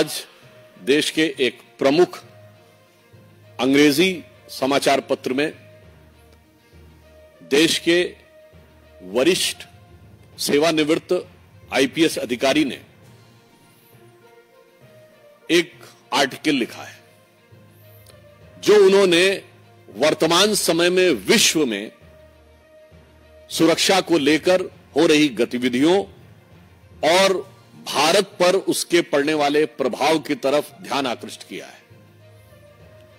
आज देश के एक प्रमुख अंग्रेज़ी समाचार पत्र में देश के वरिष्ठ सेवानिवृत्त आईपीएस अधिकारी ने एक आर्टिकल लिखा है, जो उन्होंने वर्तमान समय में विश्व में सुरक्षा को लेकर हो रही गतिविधियों और भारत पर उसके पड़ने वाले प्रभाव की तरफ़ ध्यान आकृष्ट किया है।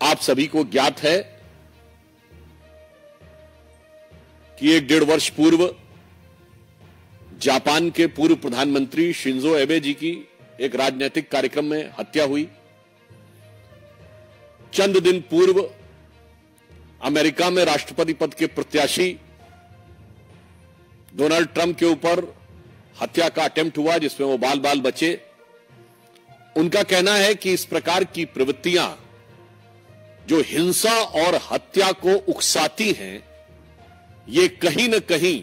आप सभी को ज्ञात है कि एक डेढ़ वर्ष पूर्व जापान के पूर्व प्रधानमंत्री शिंजो एबे जी की एक राजनीतिक कार्यक्रम में हत्या हुई। चंद दिन पूर्व अमेरिका में राष्ट्रपति पद के प्रत्याशी डोनाल्ड ट्रंप के ऊपर हत्या का अटेम्प्ट हुआ जिसमें वो बाल बाल बचे। उनका कहना है कि इस प्रकार की प्रवृत्तियाँ जो हिंसा और हत्या को उकसाती हैं, ये कहीं न कहीं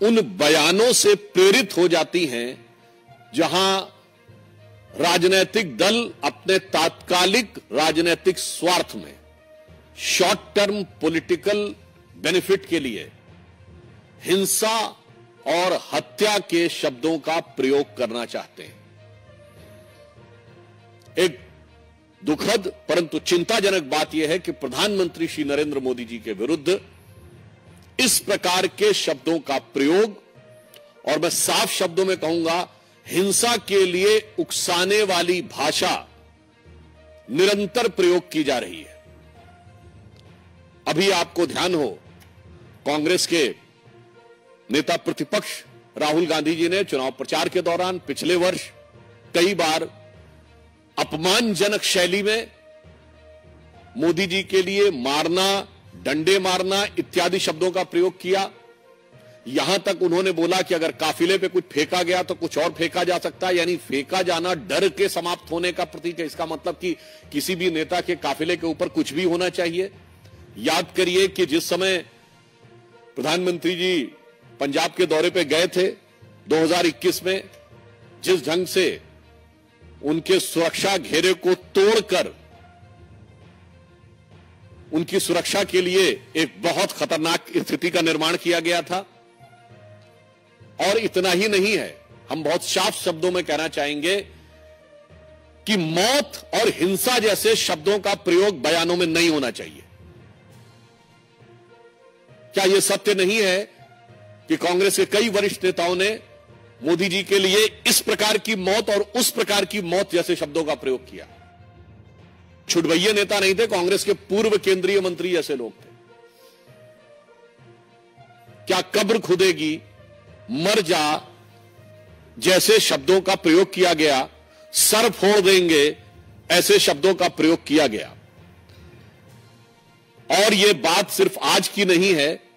उन बयानों से प्रेरित हो जाती हैं, जहाँ राजनीतिक दल अपने तात्कालिक राजनीतिक स्वार्थ में शॉर्ट टर्म पॉलिटिकल बेनिफिट के लिए हिंसा और हत्या के शब्दों का प्रयोग करना चाहते हैं। एक दुखद परंतु चिंताजनक बात यह है कि प्रधानमंत्री श्री नरेंद्र मोदी जी के विरुद्ध इस प्रकार के शब्दों का प्रयोग, और मैं साफ़ शब्दों में कहूँगा, हिंसा के लिए उकसाने वाली भाषा निरंतर प्रयोग की जा रही है। अभी आपको ध्यान हो, कांग्रेस के नेता प्रतिपक्ष राहुल गांधी जी ने चुनाव प्रचार के दौरान पिछले वर्ष कई बार अपमानजनक शैली में मोदी जी के लिए मारना, डंडे मारना इत्यादि शब्दों का प्रयोग किया। यहाँ तक उन्होंने बोला कि अगर काफिले पे कुछ फेंका गया तो कुछ और फेंका जा सकता है, यानी फेंका जाना डर के समाप्त होने का प्रतीक है। इसका मतलब कि किसी भी नेता के काफिले के ऊपर कुछ भी होना चाहिए। याद करिए कि जिस समय प्रधानमंत्री जी पंजाब के दौरे पे गए थे 2021 में, जिस ढंग से उनके सुरक्षा घेरे को तोड़कर उनकी सुरक्षा के लिए एक बहुत खतरनाक स्थिति का निर्माण किया गया था। और इतना ही नहीं है, हम बहुत साफ़ शब्दों में कहना चाहेंगे कि मौत और हिंसा जैसे शब्दों का प्रयोग बयानों में नहीं होना चाहिए। क्या यह सत्य नहीं है कि कांग्रेस के कई वरिष्ठ नेताओं ने मोदी जी के लिए इस प्रकार की मौत और उस प्रकार की मौत जैसे शब्दों का प्रयोग किया। छुटभैये नेता नहीं थे, कांग्रेस के पूर्व केंद्रीय मंत्री जैसे लोग थे। क्या कब्र खुदेगी, मर जा, जैसे शब्दों का प्रयोग किया गया, सर फोड़ देंगे, ऐसे शब्दों का प्रयोग किया गया। और यह बात सिर्फ़ आज की नहीं है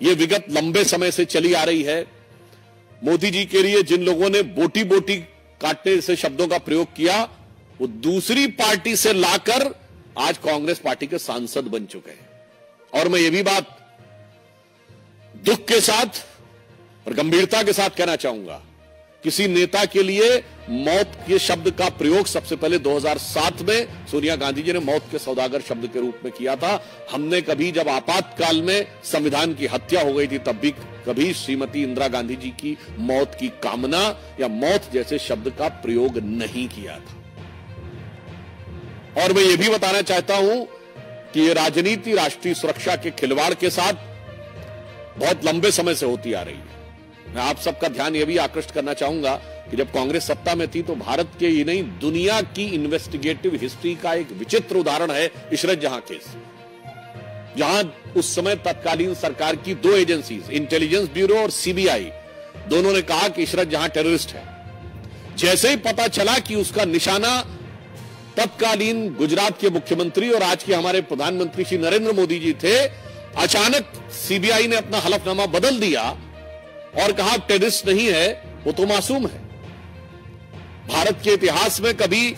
यह विगत लंबे समय से चली आ रही है। मोदी जी के लिए जिन लोगों ने बोटी बोटी काटने से शब्दों का प्रयोग किया, वो दूसरी पार्टी से लाकर आज कांग्रेस पार्टी के सांसद बन चुके हैं। और मैं ये भी बात दुख के साथ और गंभीरता के साथ कहना चाहूँगा किसी नेता के लिए मौत के शब्द का प्रयोग सबसे पहले 2007 में सोनिया गांधी जी ने मौत के सौदागर शब्द के रूप में किया था। हमने कभी जब आपातकाल में संविधान की हत्या हो गई थी, तब भी कभी श्रीमती इंदिरा गांधी जी की मौत की कामना या मौत जैसे शब्द का प्रयोग नहीं किया था। और मैं ये भी बताना चाहता हूँ कि ये राजनीति, राष्ट्रीय सुरक्षा के खिलवाड़ के साथ बहुत लंबे समय से होती आ रही है। मैं आप सबका ध्यान यह भी आकृष्ट करना चाहूँगा कि जब कांग्रेस सत्ता में थी तो भारत के ही नहीं, दुनिया की इन्वेस्टिगेटिव हिस्ट्री का एक विचित्र उदाहरण है इशरत जहाँ केस जहाँ उस समय तत्कालीन सरकार की दो एजेंसीज इंटेलिजेंस ब्यूरो और सीबीआई दोनों ने कहा कि इशरत जहाँ टेररिस्ट है। जैसे ही पता चला कि उसका निशाना तत्कालीन गुजरात के मुख्यमंत्री और आज के हमारे प्रधानमंत्री श्री नरेंद्र मोदी जी थे, अचानक सीबीआई ने अपना हलफनामा बदल दिया और कहा टेररिस्ट नहीं है, वो तो मासूम है। भारत के इतिहास में कभी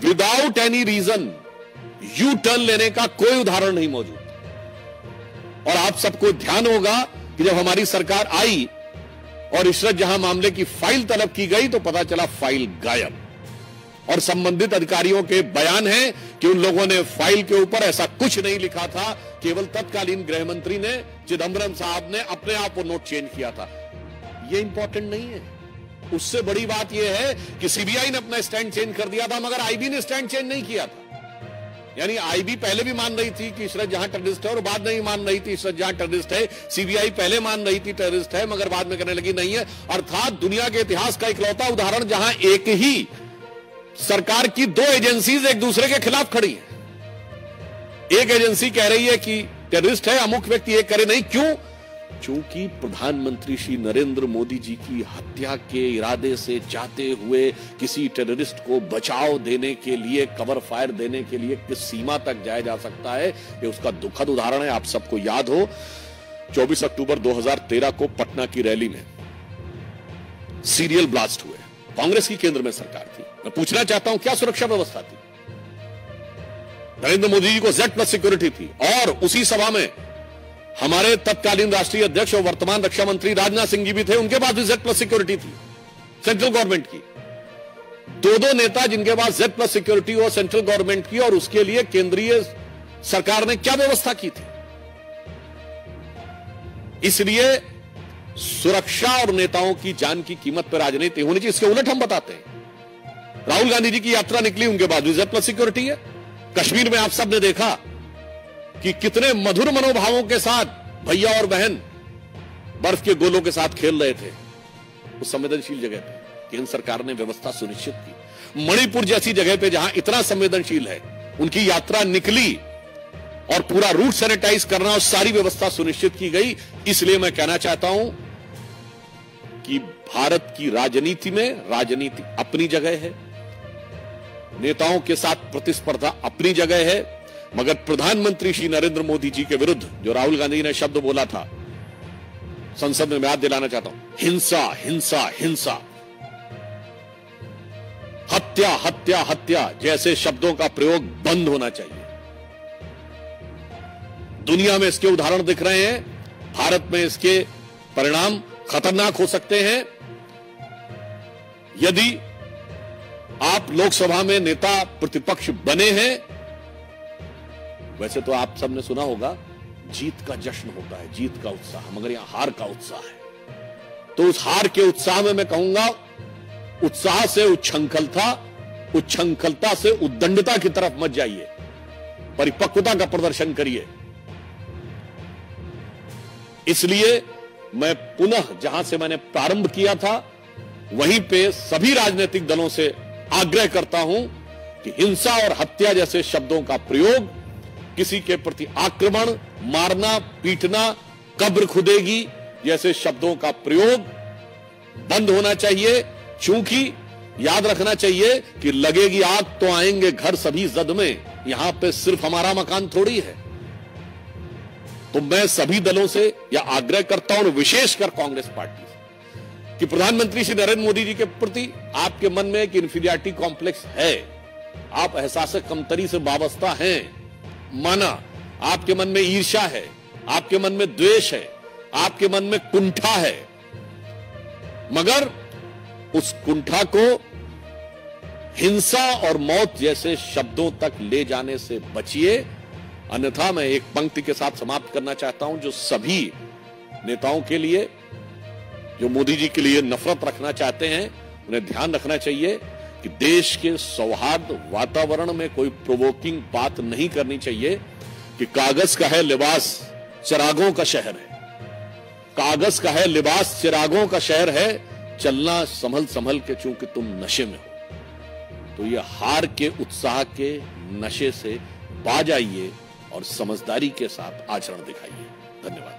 without any reason U turn लेने का कोई उदाहरण नहीं मौजूद। और आप सबको ध्यान होगा कि जब हमारी सरकार आई और इशरत जहाँ मामले की फ़ाइल तलब की गई तो पता चला फ़ाइल गायब। और संबंधित अधिकारियों के बयान है कि उन लोगों ने फ़ाइल के ऊपर ऐसा कुछ नहीं लिखा था। केवल तत्कालीन गृह मंत्री ने चिदम्बरम साहब ने अपने आप को नोट चेंज किया था। ये इंपॉर्टेंट नहीं है। उससे बड़ी बात यह है कि सीबीआई ने अपना स्टैंड चेंज कर दिया था, मगर आईबी ने स्टैंड चेंज नहीं किया था। यानी आईबी पहले भी मान रही थी कि इशरत जहाँ टेररिस्ट है और बाद नहीं मान रही थी इशरत जहाँ टेररिस्ट है। सीबीआई पहले मान रही थी टेररिस्ट है, मगर बाद में कहने लगी नहीं है। अर्थात दुनिया के इतिहास का इकलौता उदाहरण जहाँ एक ही सरकार की दो एजेंसीज एक दूसरे के खिलाफ खड़ी है। एक एजेंसी कह रही है कि टेररिस्ट है, अमुक व्यक्ति ये करे नहीं। क्यों? चूँकि प्रधानमंत्री श्री नरेंद्र मोदी जी की हत्या के इरादे से जाते हुए किसी टेररिस्ट को बचाव देने के लिए, कवर फायर देने के लिए किस सीमा तक जाया जा सकता है, ये उसका दुखद उदाहरण है। आप सबको याद हो 24 अक्टूबर 2013 को पटना की रैली में सीरियल ब्लास्ट हुए। कांग्रेस की केंद्र में सरकार थी। मैं पूछना चाहता हूँ, क्या सुरक्षा व्यवस्था थी? नरेंद्र मोदी जी को जेड प्लस सिक्योरिटी थी और उसी सभा में हमारे तत्कालीन राष्ट्रीय अध्यक्ष और वर्तमान रक्षा मंत्री राजनाथ सिंह जी भी थे, उनके पास भी जेड प्लस सिक्योरिटी थी सेंट्रल गवर्नमेंट की। दो दो नेता जिनके पास जेड प्लस सिक्योरिटी हो सेंट्रल गवर्नमेंट की और उसके लिए केंद्रीय सरकार ने क्या व्यवस्था की थी? इसलिए सुरक्षा और नेताओं की जान की कीमत पर राजनीति होनी चाहिए इसके उलट हम बताते हैं। राहुल गांधी जी की यात्रा निकली, उनके बाद जेड प्लस सिक्योरिटी है। कश्मीर में आप सबने देखा कि कितने मधुर मनोभावों के साथ भैया और बहन बर्फ़ के गोलों के साथ खेल रहे थे। उस संवेदनशील जगह पे, केंद्र सरकार ने व्यवस्था सुनिश्चित की। मणिपुर जैसी जगह पे जहाँ इतना संवेदनशील है, उनकी यात्रा निकली और पूरा रूट सैनिटाइज करना और सारी व्यवस्था सुनिश्चित की गई, इसलिए मैं कहना चाहता हूँ कि भारत की राजनीति में राजनीति अपनी जगह है। नेताओं के साथ प्रतिस्पर्धा अपनी जगह है। मगर प्रधानमंत्री श्री नरेंद्र मोदी जी के विरुद्ध, जो राहुल गांधी ने शब्द बोला था, संसद में याद दिलाना चाहता हूँ, हिंसा हिंसा हिंसा। हत्या हत्या हत्या जैसे शब्दों का प्रयोग बंद होना चाहिए। दुनिया में इसके उदाहरण दिख रहे हैं। भारत में इसके परिणाम खतरनाक हो सकते हैं। यदि आप लोकसभा में नेता प्रतिपक्ष बने हैं, वैसे तो आप सबने सुना होगा, जीत का जश्न होता है, जीत का उत्साह, मगर यहाँ हार का उत्साह है। तो उस हार के उत्साह में मैं कहूँगा, उत्साह से उच्छृंखलता उच्छृंखलता से उद्दंडता की तरफ़ मत जाइए। परिपक्वता का प्रदर्शन करिए। इसलिए मैं पुनः जहाँ से मैंने प्रारंभ किया था, वहीं पे सभी राजनीतिक दलों से आग्रह करता हूँ कि हिंसा और हत्या जैसे शब्दों का प्रयोग, किसी के प्रति आक्रमण मारना, पीटना, कब्र खुदेगी जैसे शब्दों का प्रयोग बंद होना चाहिए। चूँकि याद रखना चाहिए कि लगेगी आग तो आएँगे घर सभी जद में। यहाँ पे सिर्फ़ हमारा मकान थोड़ी है। तो मैं सभी दलों से यह आग्रह करता हूँ विशेषकर कांग्रेस पार्टी से कि प्रधानमंत्री श्री नरेंद्र मोदी जी के प्रति आपके मन में एक इंफीरियरिटी कॉम्प्लेक्स है। आप एहसास कमतरी से वाबस्ता हैं। माना आपके मन में ईर्षा है, आपके मन में द्वेष है, आपके मन में कुंठा है। मगर उस कुंठा को हिंसा और मौत जैसे शब्दों तक ले जाने से बचिए। अन्यथा मैं एक पंक्ति के साथ समाप्त करना चाहता हूँ, जो सभी नेताओं के लिए, जो मोदी जी के लिए नफरत रखना चाहते हैं, उन्हें ध्यान रखना चाहिए कि देश के सौहार्द वातावरण में कोई प्रोवोकिंग बात नहीं करनी चाहिए कि कागज़ का है लिबास, चिरागों का शहर है। कागज़ का है लिबास, चिरागों का शहर है, चलना संभल संभल के चूँकि तुम नशे में हो। तो ये हार के, उत्साह के नशे से बाज आइए और समझदारी के साथ आचरण दिखाइए। धन्यवाद।